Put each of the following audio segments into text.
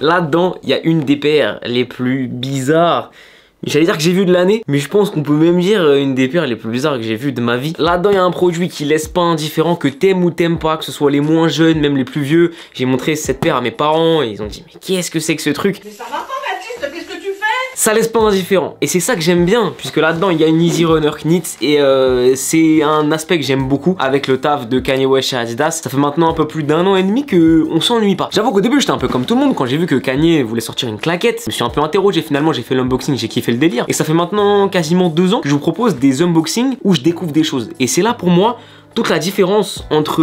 Là-dedans, il y a une des paires les plus bizarres. J'allais dire que j'ai vu de l'année, mais je pense qu'on peut même dire euh, une des paires les plus bizarres que j'ai vu de ma vie. Là-dedans, il y a un produit qui laisse pas indifférent, que t'aimes ou t'aimes pas, que ce soit les moins jeunes, même les plus vieux. J'ai montré cette paire à mes parents et ils ont dit, mais qu'est-ce que c'est que ce truc Baptiste, qu'est-ce que tu fais ça laisse pas indifférent. Et c'est ça que j'aime bien, puisque là-dedans il y a une Easy Runner Knit et euh, c'est un aspect que j'aime beaucoup avec le taf de Kanye West chez Adidas. Ça fait maintenant un peu plus d'un an et demi que on s'ennuie pas. J'avoue qu'au début j'étais un peu comme tout le monde quand j'ai vu que Kanye voulait sortir une claquette. Je me suis un peu interrogé, finalement j'ai fait l'unboxing, j'ai kiffé le délire. Et ça fait maintenant quasiment deux ans que je vous propose des unboxings où je découvre des choses. Et c'est là pour moi toute la différence entre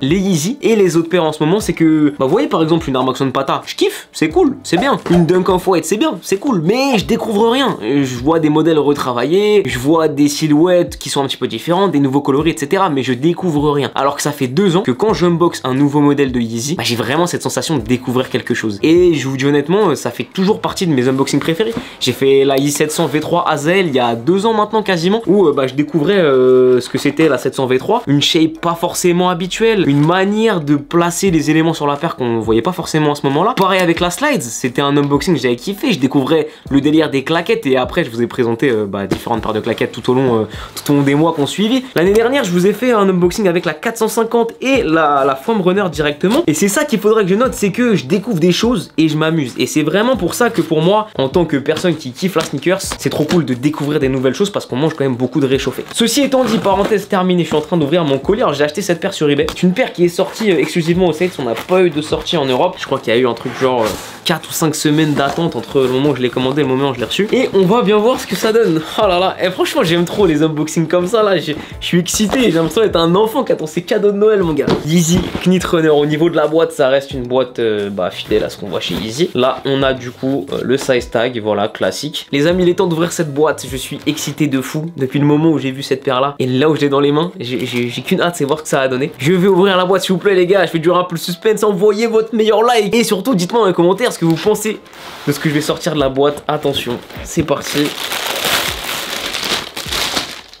les Yeezy et les autres paires en ce moment, c'est que, bah, vous voyez par exemple une Air Max Pata, je kiffe, c'est cool, c'est bien. Une Dunk of White, c'est bien, c'est cool, mais je découvre rien. Je vois des modèles retravaillés, je vois des silhouettes qui sont un petit peu différentes, des nouveaux coloris, etc. Mais je découvre rien. Alors que ça fait deux ans que quand j'unbox un nouveau modèle de Yeezy, bah, j'ai vraiment cette sensation de découvrir quelque chose. Et je vous dis honnêtement, ça fait toujours partie de mes unboxings préférés. J'ai fait la Yeezy 700 V3 Azel il y a deux ans maintenant quasiment, où euh, bah, je découvrais euh, ce que c'était la 700 V3 une shape pas forcément habituelle, une manière de placer les éléments sur la paire qu'on voyait pas forcément à ce moment-là. Pareil avec la slides, c'était un unboxing que j'avais kiffé, je découvrais le délire des claquettes et après je vous ai présenté euh, bah, différentes paires de claquettes tout au long, euh, tout des mois qu'on suivi. L'année dernière, je vous ai fait un unboxing avec la 450 et la, la Foam Runner directement et c'est ça qu'il faudrait que je note, c'est que je découvre des choses et je m'amuse et c'est vraiment pour ça que pour moi, en tant que personne qui kiffe la sneakers, c'est trop cool de découvrir des nouvelles choses parce qu'on mange quand même beaucoup de réchauffé. Ceci étant dit, parenthèse terminée, je suis en train mon colis. j'ai acheté cette paire sur eBay. C'est une paire qui est sortie euh, exclusivement au States. On n'a pas eu de sortie en Europe. Je crois qu'il y a eu un truc genre 4 euh, ou 5 semaines d'attente entre le moment où je l'ai commandé et le moment où je l'ai reçu. Et on va bien voir ce que ça donne. Oh là là. Et franchement, j'aime trop les unboxings comme ça. Là, je suis excité. J'ai l'impression d'être un enfant qui attend ses cadeaux de Noël, mon gars. Yeezy Knit Runner. Au niveau de la boîte, ça reste une boîte euh, bah, fidèle à ce qu'on voit chez Yeezy. Là, on a du coup le size tag. Voilà, classique. Les amis, il est temps d'ouvrir cette boîte. Je suis excité de fou depuis le moment où j'ai vu cette paire là. Et là où je l'ai dans les mains, j'ai j'ai qu'une hâte, c'est voir ce que ça va donner. Je vais ouvrir la boîte, s'il vous plaît, les gars. Je fais durer un peu le suspense. Envoyez votre meilleur like. Et surtout, dites-moi dans les commentaires ce que vous pensez de ce que je vais sortir de la boîte. Attention, c'est parti.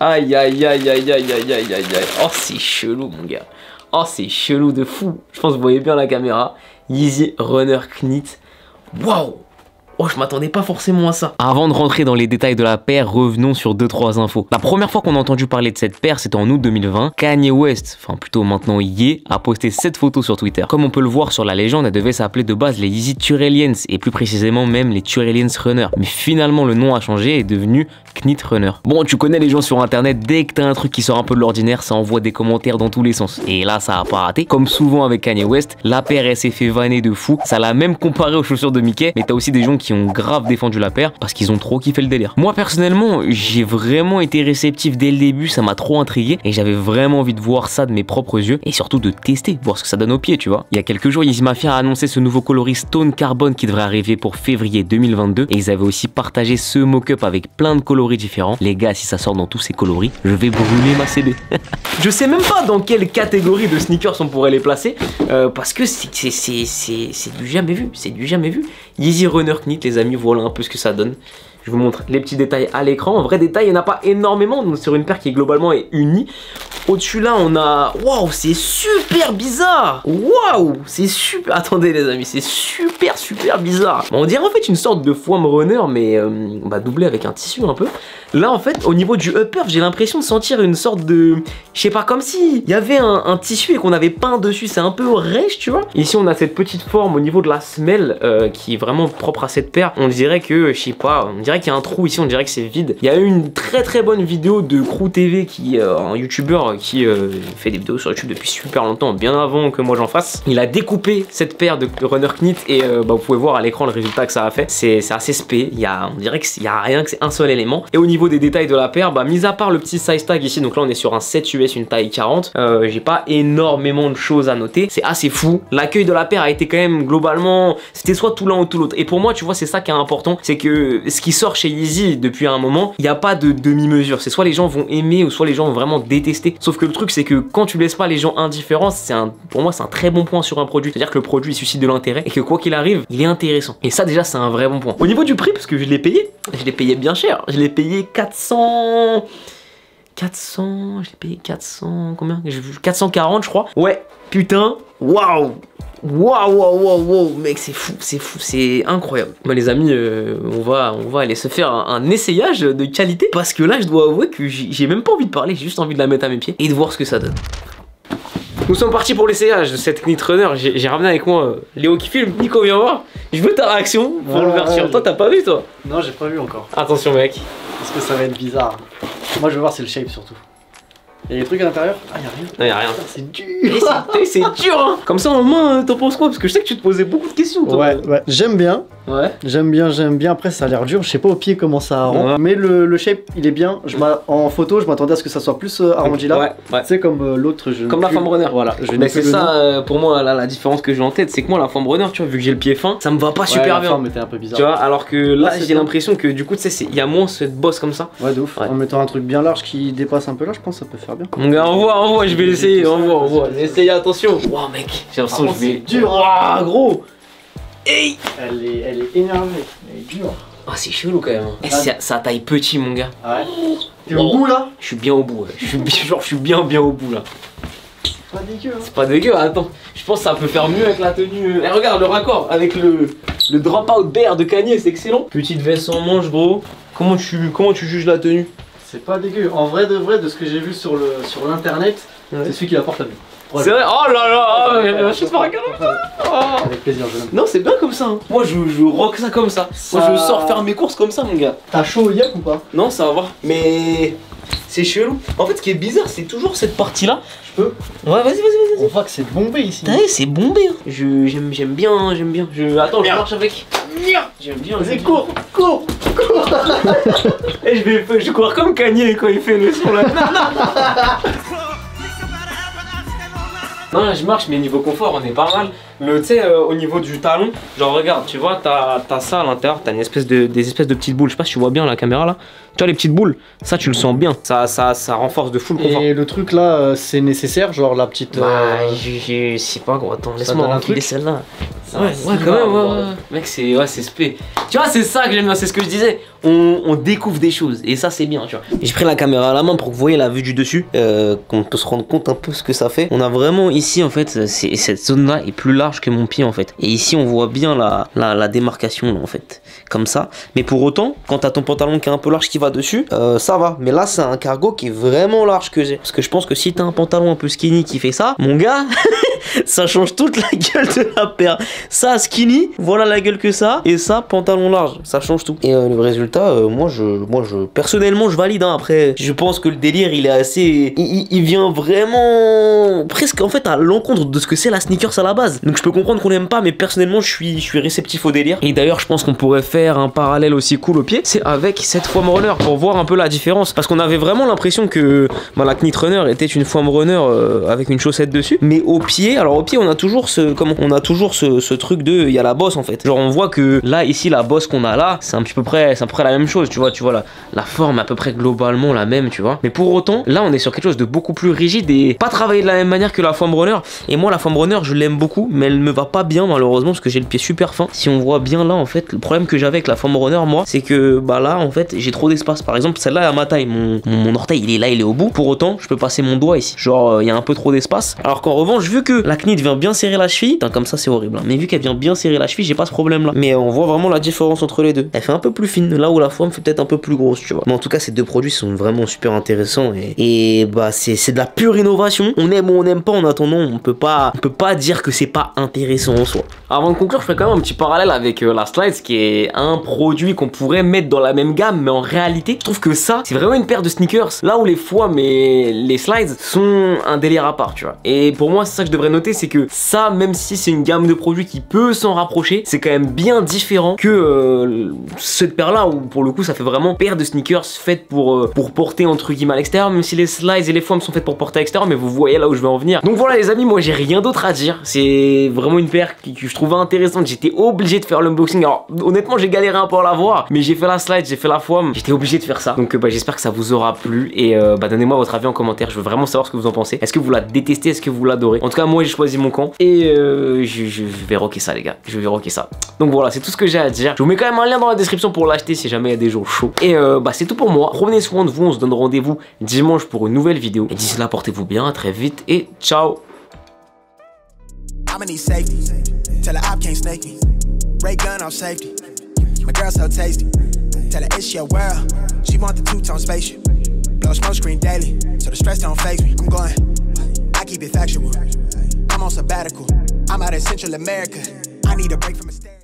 Aïe, aïe, aïe, aïe, aïe, aïe, aïe, aïe, Oh, c'est chelou, mon gars. Oh, c'est chelou de fou. Je pense que vous voyez bien la caméra. Yeezy Runner Knit. Waouh Oh, je m'attendais pas forcément à ça. Avant de rentrer dans les détails de la paire, revenons sur 2-3 infos. La première fois qu'on a entendu parler de cette paire, c'était en août 2020. Kanye West, enfin plutôt maintenant Ye, a posté cette photo sur Twitter. Comme on peut le voir sur la légende, elle devait s'appeler de base les Yeezy Turelians et plus précisément même les Turelians Runner. Mais finalement, le nom a changé et est devenu Knit Runner. Bon, tu connais les gens sur internet, dès que t'as un truc qui sort un peu de l'ordinaire, ça envoie des commentaires dans tous les sens. Et là, ça a pas raté. Comme souvent avec Kanye West, la paire s'est fait vanner de fou. Ça l'a même comparé aux chaussures de Mickey, mais t'as aussi des gens qui ont grave défendu la paire parce qu'ils ont trop kiffé le délire. Moi personnellement, j'ai vraiment été réceptif dès le début, ça m'a trop intrigué et j'avais vraiment envie de voir ça de mes propres yeux et surtout de tester, voir ce que ça donne au pied, tu vois. Il y a quelques jours, Yeezy Mafia a annoncé ce nouveau coloris Stone Carbon qui devrait arriver pour février 2022 et ils avaient aussi partagé ce mock-up avec plein de coloris différents. Les gars, si ça sort dans tous ces coloris, je vais brûler ma CD. je sais même pas dans quelle catégorie de sneakers on pourrait les placer euh, parce que c'est du jamais vu, c'est du jamais vu. Yeezy Runner Knit, les amis, voilà un peu ce que ça donne. Je vous montre les petits détails à l'écran. En vrai détail, il n'y en a pas énormément donc sur une paire qui est globalement unie. Au-dessus là, on a... Waouh, c'est super bizarre Waouh, c'est super... Attendez les amis, c'est super super bizarre. On dirait en fait une sorte de foam runner, mais euh, doublé avec un tissu un peu. Là en fait, au niveau du upper, j'ai l'impression de sentir une sorte de... Je sais pas, comme si il y avait un, tissu et qu'on avait peint dessus. C'est un peu rêche, tu vois. Ici, on a cette petite forme au niveau de la semelle euh, qui est vraiment propre à cette paire. On dirait que, je sais pas, on dirait qu'il y a un trou ici, on dirait que c'est vide. Il y a eu une très très bonne vidéo de Crew TV, qui euh, un youtubeur qui euh, fait des vidéos sur YouTube depuis super longtemps, bien avant que moi j'en fasse. Il a découpé cette paire de Runner Knit et bah, vous pouvez voir à l'écran le résultat que ça a fait. C'est assez spé. Il y a, on dirait qu'il y a rien que c'est un seul élément. Et au niveau des détails de la paire, bah mis à part le petit size tag ici, donc là on est sur un 7 US, une taille 40, euh, j'ai pas énormément de choses à noter. C'est assez fou. L'accueil de la paire a été quand même globalement, c'était soit tout l'un ou tout l'autre. Et pour moi, tu vois, c'est ça qui est important, c'est que ce qui sort chez Yeezy depuis un moment, il n'y a pas de demi-mesure. C'est soit les gens vont aimer ou soit les gens vont vraiment détester. Sauf que le truc, c'est que quand tu laisses pas les gens indifférents, c'est un, pour moi, c'est un très bon point sur un produit. C'est-à-dire que le produit suscite de l'intérêt et que quoi qu'il arrive, il est intéressant. Et ça, déjà, c'est un vrai bon point. Au niveau du prix, parce que je l'ai payé, je l'ai payé bien cher. Je l'ai payé 400... 400, j'ai payé 400, combien? J'ai vu 440 je crois. Ouais, putain, waouh Waouh, waouh, waouh, waouh, mec, c'est fou, c'est fou, c'est incroyable. Bah, les amis, euh, on, va, on va aller se faire un, un essayage de qualité parce que là, je dois avouer que j'ai même pas envie de parler, j'ai juste envie de la mettre à mes pieds et de voir ce que ça donne. Nous sommes partis pour l'essayage de cette Knit Runner. J'ai ramené avec moi euh, Léo qui filme. Nico, viens voir. Je veux ta réaction pour Ouais, l'ouverture. ouais, Toi, t'as pas vu, toi? Non, j'ai pas vu encore. Attention, mec. Que ça va être bizarre Moi, je veux voir c'est le shape surtout. Il y a des trucs à l'intérieur Ah, y a rien. Non, y'a rien. C'est dur. c'est- C'est dur, hein Comme ça, en main, euh, t'en penses quoi? Parce que je sais que tu te posais beaucoup de questions, toi. Ouais, ouais. J'aime bien. Ouais. J'aime bien, j'aime bien. Après, ça a l'air dur. Je sais pas au pied comment ça rend. Ouais. Mais le, le shape, il est bien. Je en photo, je m'attendais à ce que ça soit plus euh, arrondi là. Ouais, ouais. Tu sais, comme euh, l'autre. je- Comme la femme runner. Voilà, je Mais c'est ça, euh, pour moi, là, la différence que j'ai en tête, c'est que moi, la forme runner, tu vois, vu que j'ai le pied fin, ça me va pas Ouais, super la bien. était un peu bizarre. Tu vois, alors que là, c'est j'ai l'impression que du coup, tu sais, c'est- il y a moins cette bosse comme ça. Ouais, de ouf. En mettant un truc bien large qui dépasse un peu là, je pense que ça peut faire bien. Mon gars, on voit, je vais voit, on voit. Essayez, attention. Waouh, mec, j'ai l'impression que je vais. c'est dur. Waouh, gros. Hey Elle est, elle est énervée. Elle est dure. Ah, c'est chelou quand même. hein. Eh, c'est- ça taille petit, mon gars. Ouais. T'es au bout là Je suis bien au bout, ouais. Je suis, bien- genre, je suis bien, bien au bout là. Pas dégueu. Hein. C'est pas dégueu, attends. Je pense que ça peut faire mieux avec la tenue. Eh, regarde le raccord avec le, le drop-out bear de Kanye, c'est excellent. Petite veste en manche, gros. Comment tu, comment tu juges la tenue? C'est pas dégueu. En vrai de vrai, de ce que j'ai vu sur le sur l'internet, Ouais. c'est celui qui la porte la. Ouais. C'est vrai Oh là là oh, mais Je suis pas Oh. Avec plaisir, je l'aime. Non, c'est bien comme ça. hein. Moi, je, je rock ça comme ça. Moi, je sors faire mes courses comme ça, mon gars. T'as chaud au yep ou pas? Non, ça va voir. Mais c'est chelou. En fait, ce qui est bizarre, c'est toujours cette partie-là. Je peux? Ouais, vas-y, vas-y, vas-y. On voit que c'est bombé ici. T'as vu, c'est bombé. hein. Je j'aime j'aime bien, j'aime bien. Je attends, je marche avec. J'aime bien. Vas-y, j'aime cours, cours. Et je vais je vais courir comme Kanye quand il fait le son là. Non, là je marche, mais niveau confort, on est pas mal. Le, tu sais, euh, au niveau du talon, genre regarde, tu vois, t'as as ça à l'intérieur, t'as une espèce de, des espèces de petites boules. Je sais pas si tu vois bien la caméra là. Tu vois les petites boules, ça tu le sens bien. Ça, ça, ça renforce de fou le confort. Et le truc là, euh, c'est nécessaire, genre la petite. Bah, euh, je je sais pas gros, attends, laisse-moi truc celle-là. Ouais, ouais, quand même, ouais. Mec, c'est ouais, c'est spé. Tu vois, c'est ça que j'aime bien, c'est ce que je disais. On, découvre des choses et ça, c'est bien, tu vois. J'ai pris la caméra à la main pour que vous voyez la vue du dessus, euh, qu'on peut se rendre compte un peu ce que ça fait. On a vraiment ici, en fait, cette zone-là est plus large que mon pied, en fait. Et ici, on voit bien la, la, la démarcation, là, en fait. Comme ça. Mais pour autant, quand t'as ton pantalon qui est un peu large qui va dessus, euh, ça va. Mais là, c'est un cargo qui est vraiment large que j'ai. Parce que je pense que si t'as un pantalon un peu skinny qui fait ça, mon gars, ça change toute la gueule de la paire. Ça, skinny, voilà la gueule que ça. Et ça, pantalon large, ça change tout. Et euh, le résultat, euh, moi, je, moi, je, personnellement, je valide. hein. Après, je pense que le délire, il est assez, il, vient vraiment presque en fait à l'encontre de ce que c'est la sneakers à la base. Donc je peux comprendre qu'on l'aime pas, mais personnellement, je suis, je suis réceptif au délire. Et d'ailleurs, je pense qu'on pourrait faire un parallèle aussi cool au pied. C'est avec cette foam runner pour voir un peu la différence, parce qu'on avait vraiment l'impression que bah, la knit runner était une foam runner euh, avec une chaussette dessus, mais au pied, alors au pied, on a toujours ce, comment, on a toujours ce, truc de, il y a la bosse en fait. Genre on voit que là, ici, la bosse qu'on a là, c'est un petit peu près, c'est à peu la même chose, tu vois, tu vois la, la forme à peu près globalement la même, tu vois. Mais pour autant, là, on est sur quelque chose de beaucoup plus rigide et pas travaillé de la même manière que la foam runner. Et moi, la foam runner, je l'aime beaucoup, mais elle me va pas bien malheureusement parce que j'ai le pied super fin. Si on voit bien là, en fait, le problème que j'avais avec la foam runner, moi, c'est que bah là, en fait, j'ai trop d'espace. Par exemple, celle-là à ma taille, mon, mon, orteil, il est là, il est au bout. Pour autant, je peux passer mon doigt ici. Genre, il y a un peu trop d'espace. Alors qu'en revanche, vu que la knit vient bien serrer la cheville, comme ça, c'est horrible. hein. Mais vu qu'elle vient bien serrer la cheville, j'ai pas ce problème là. Mais on voit vraiment la différence entre les deux. Elle fait un peu plus fine, là où la foam fait peut-être un peu plus grosse, tu vois. Mais en tout cas, ces deux produits sont vraiment super intéressants et, bah, c'est de la pure innovation. On aime ou on n'aime pas en attendant, on peut pas, on peut pas dire que c'est pas intéressant en soi. Avant de conclure, je fais quand même un petit parallèle avec euh, la Slides qui est un produit qu'on pourrait mettre dans la même gamme, mais en réalité, je trouve que ça, c'est vraiment une paire de sneakers. Là où les fois, mais les Slides sont un délire à part, tu vois. Et pour moi, c'est ça que je devrais noter, c'est que ça, même si c'est une gamme de produits qui peut s'en rapprocher, c'est quand même bien différent que euh, cette paire-là où pour le coup, ça fait vraiment paire de sneakers faites pour, euh, pour porter entre guillemets à l'extérieur, même si les slides et les foams sont faites pour porter à l'extérieur, mais vous voyez là où je vais en venir. Donc voilà les amis, moi j'ai rien d'autre à dire. C'est vraiment une paire que je trouvais intéressante. J'étais obligé de faire l'unboxing. Alors honnêtement, j'ai galéré un peu à la voir, mais j'ai fait la slide, j'ai fait la foam. J'étais obligé de faire ça. Donc euh, bah, j'espère que ça vous aura plu et euh, bah, donnez-moi votre avis en commentaire. Je veux vraiment savoir ce que vous en pensez. Est-ce que vous la détestez? Est-ce que vous l'adorez? En tout cas, moi j'ai choisi mon camp et je, je vais rocker ça les gars, je vais rocker ça. Donc voilà, c'est tout ce que j'ai à dire. Je vous mets quand même un lien dans la description pour l'acheter si jamais il y a des jours chauds. Et euh, bah c'est tout pour moi. Prenez soin de vous, on se donne rendez-vous dimanche pour une nouvelle vidéo. Et d'ici là, portez-vous bien, à très vite et ciao I'ma need safety. Tell her I can't snake me. Tell her it's your world. She want the two-tone spaceship. Blow smoke screen daily, so the stress don't phase me. I'm going. I keep it factual. I'm on sabbatical. I'm out in Central America. I need a break from a.